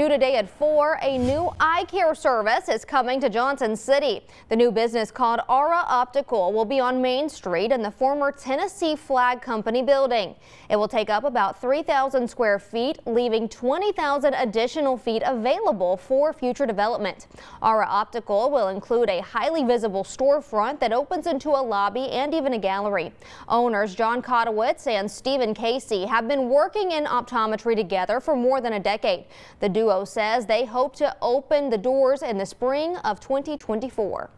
New today at 4, a new eye care service is coming to Johnson City. The new business called Aura Optical will be on Main Street in the former Tennessee Flag Company building. It will take up about 3,000 square feet, leaving 20,000 additional feet available for future development. Aura Optical will include a highly visible storefront that opens into a lobby and even a gallery. Owners John Kotowitz and Stephen Casey have been working in optometry together for more than a decade. The duo says they hope to open the doors in the spring of 2024.